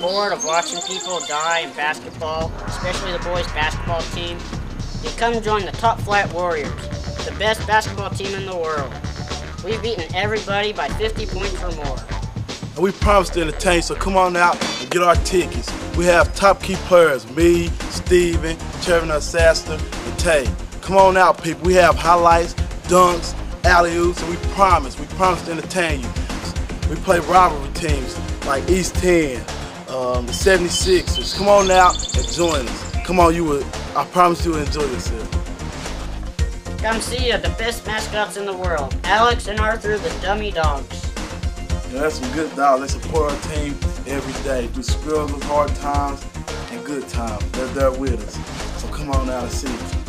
bored of watching people die in basketball, especially the boys basketball team, then come join the Top Flight Warriors, the best basketball team in the world. We've beaten everybody by 50 points or more. And we promise to entertain, so come on out and get our tickets. We have top key players, me, Steven, Trevor Sasser, and Tay. Come on out, people. We have highlights, dunks, alley-oops, and we promise, we promise to entertain you. We play rivalry teams like East 10, um, the 76ers. Come on out and join us. Come on, you will, I promise you will enjoy yourself. Come see the best mascots in the world, Alex and Arthur the Dummy Dogs. You know, that's some good dogs. They support our team every day through struggles, hard times, and good times. They're there with us. So come on out and see.